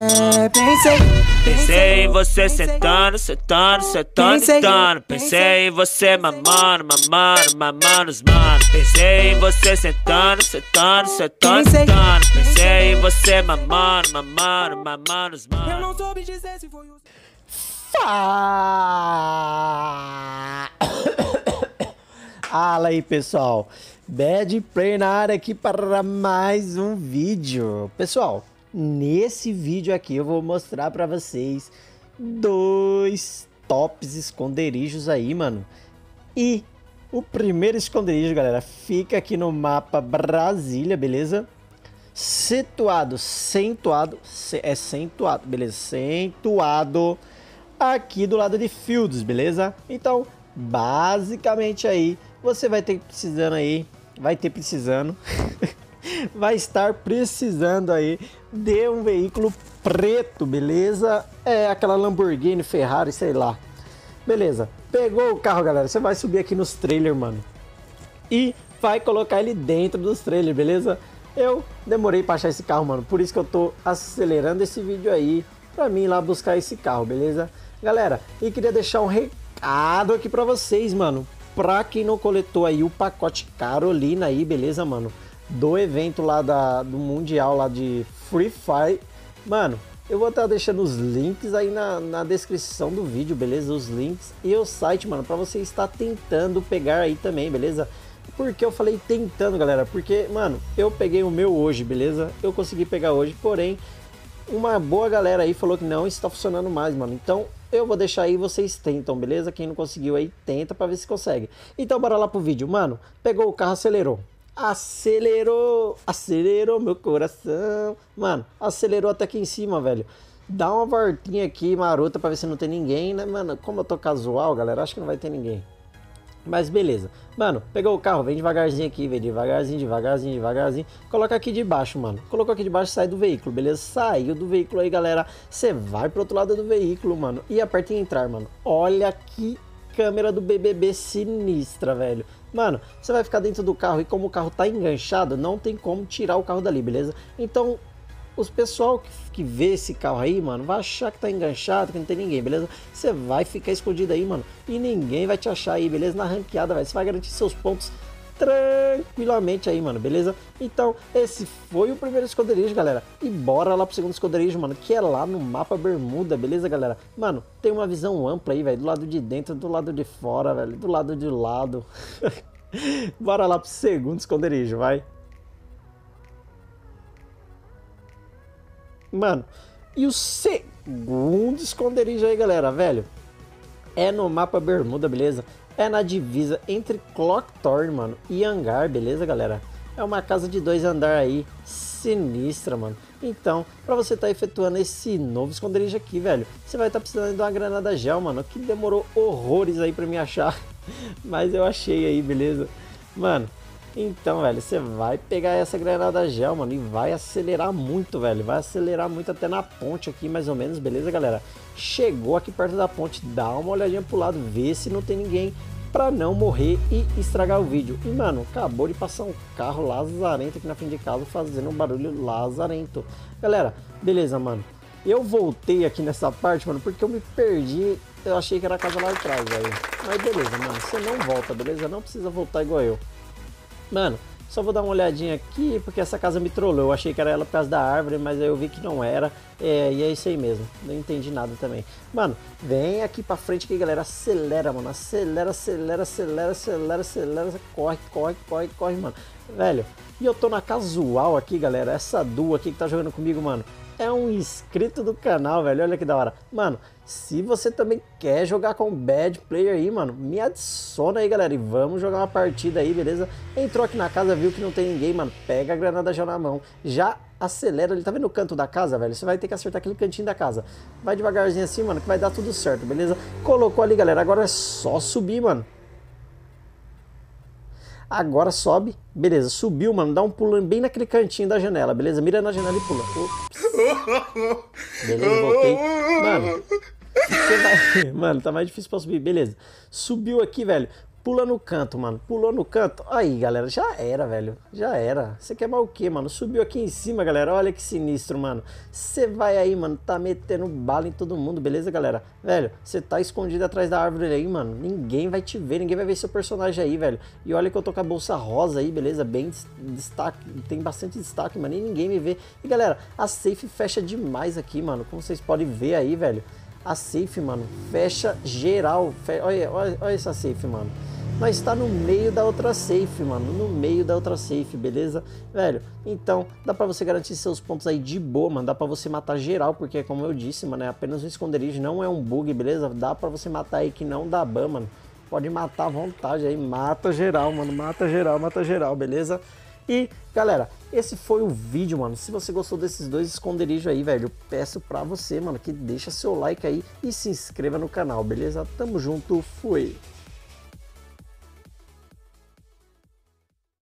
É, pensei, Pensei em você sentando, sentando, sentando, sentando. Pensei em você mamando, mamando, mamando os mano. Pensei em você sentando, sentando, sentando, sentando. Pensei em você mamando, mamando, mamando os eu mano. não soube dizer se foi o. Fala aí pessoal, Bad Play na área aqui para mais um vídeo. Pessoal, nesse vídeo aqui eu vou mostrar para vocês dois tops esconderijos aí, mano. E o primeiro esconderijo, galera, fica aqui no mapa Brasília, beleza? Situado, centuado, ce- é centuado, beleza? Centuado aqui do lado de Fields, beleza? Então, basicamente aí, você vai ter precisando aí, vai ter precisando, vai estar precisando aí de um veículo preto, beleza? É aquela Lamborghini, Ferrari, sei lá. Beleza, pegou o carro, galera, você vai subir aqui nos trailers, mano e vai colocar ele dentro dos trailers, beleza? Eu demorei pra achar esse carro, mano, por isso que eu tô acelerando esse vídeo aí pra mim ir lá buscar esse carro, beleza? Galera, e queria deixar um recado aqui pra vocês, mano, pra quem não coletou aí o pacote Carolina aí, beleza, mano? Do evento lá da, do Mundial lá de Free Fire, mano, eu vou estar deixando os links aí na, na descrição do vídeo, beleza? Os links e o site, mano, pra você estar tentando pegar aí também, beleza? Por que eu falei tentando, galera? Porque, mano, eu peguei o meu hoje, beleza? Eu consegui pegar hoje, porém, uma boa galera aí falou que não está funcionando mais, mano. Então, eu vou deixar aí, vocês tentam, beleza? Quem não conseguiu aí, tenta pra ver se consegue. Então, bora lá pro vídeo. Mano, pegou o carro, acelerou. Acelerou, acelerou meu coração. Mano, acelerou até aqui em cima, velho. Dá uma voltinha aqui, marota, pra ver se não tem ninguém, né, mano? Como eu tô casual, galera, acho que não vai ter ninguém. Mas beleza. Mano, pegou o carro, vem devagarzinho aqui, vem devagarzinho, devagarzinho, devagarzinho. Coloca aqui de baixo, mano. Colocou aqui de baixo, sai do veículo, beleza? Saiu do veículo aí, galera. Você vai pro outro lado do veículo, mano. E aperta em entrar, mano. Olha que câmera do BBB sinistra, velho. Mano, você vai ficar dentro do carro e como o carro tá enganchado, não tem como tirar o carro dali, beleza? Então, os pessoal que, que vê esse carro aí, mano, vai achar que tá enganchado, que não tem ninguém, beleza? Você vai ficar escondido aí, mano, e ninguém vai te achar aí, beleza? Na ranqueada, velho. Você vai garantir seus pontos tranquilamente aí, mano, beleza? Então, esse foi o primeiro esconderijo, galera. E bora lá pro segundo esconderijo, mano, que é lá no mapa Bermuda, beleza, galera? Mano, tem uma visão ampla aí, velho, do lado de dentro, do lado de fora, velho, do lado de lado. bora lá pro segundo esconderijo, vai. Mano, e o segundo esconderijo aí, galera, velho, é no mapa Bermuda, beleza? É na divisa entre Clocktorn, mano, e Hangar, beleza, galera? É uma casa de dois andar aí, sinistra, mano. Então, pra você tá efetuando esse novo esconderijo aqui, velho, você vai estar tá precisando de uma granada gel, mano, que demorou horrores aí pra me achar, mas eu achei aí, beleza? Mano, então, velho, você vai pegar essa granada gel, mano, e vai acelerar muito, velho. Vai acelerar muito até na ponte aqui, mais ou menos, beleza, galera? Chegou aqui perto da ponte, dá uma olhadinha pro lado, vê se não tem ninguém pra não morrer e estragar o vídeo. E, mano, acabou de passar um carro lazarento aqui na frente de casa, fazendo um barulho lazarento. Galera, beleza, mano. Eu voltei aqui nessa parte, mano, porque eu me perdi. Eu achei que era a casa lá atrás, velho. Mas beleza, mano, você não volta, beleza? Não precisa voltar igual eu. Mano, só vou dar uma olhadinha aqui, porque essa casa me trollou. Eu achei que era ela por causa da árvore, mas eu vi que não era. É, e é isso aí mesmo. Não entendi nada também. Mano, vem aqui pra frente aqui, galera. Acelera, mano. Acelera, acelera, acelera, acelera, acelera. Corre, corre, corre, corre, mano. Velho, e eu tô na casual aqui, galera. Essa duo aqui que tá jogando comigo, mano. É um inscrito do canal, velho. Olha que da hora. Mano, se você também quer jogar com bad player aí, mano, me adiciona aí, galera. E vamos jogar uma partida aí, beleza? Entrou aqui na casa, viu que não tem ninguém, mano. Pega a granada já na mão. Já acelera. Ele tá vendo o canto da casa, velho? Você vai ter que acertar aquele cantinho da casa. Vai devagarzinho assim, mano, que vai dar tudo certo, beleza? Colocou ali, galera. Agora é só subir, mano. Agora sobe. Beleza, subiu, mano. Dá um pulo bem naquele cantinho da janela, beleza? Mira na janela e pula. Ops. Beleza, voltei. Mano, vai... Mano, tá mais difícil pra subir. Beleza. Subiu aqui, velho. Pula no canto, mano. Pulou no canto. Aí, galera, já era, velho. Já era. Você quer mais o quê, mano? Subiu aqui em cima, galera. Olha que sinistro, mano. Você vai aí, mano, tá metendo bala em todo mundo, beleza, galera? Velho, você tá escondido atrás da árvore aí, mano. Ninguém vai te ver, ninguém vai ver seu personagem aí, velho. E olha que eu tô com a bolsa rosa aí, beleza? Bem destaque, tem bastante destaque, mano. E ninguém me vê. E, galera, a safe fecha demais aqui, mano. Como vocês podem ver aí, velho. A safe, mano, fecha geral. Fe... Olha, olha, olha essa safe, mano mas está no meio da outra safe, mano, no meio da outra safe, beleza? Velho, então dá para você garantir seus pontos aí de boa, mano, dá para você matar geral, porque como eu disse, mano, é apenas um esconderijo, não é um bug, beleza? Dá para você matar aí que não dá ban, mano. Pode matar à vontade aí, mata geral, mano, mata geral, mata geral, beleza? E, galera, esse foi o vídeo, mano. Se você gostou desses dois esconderijos aí, velho, eu peço pra você, mano, que deixa seu like aí e se inscreva no canal, beleza? Tamo junto, fui!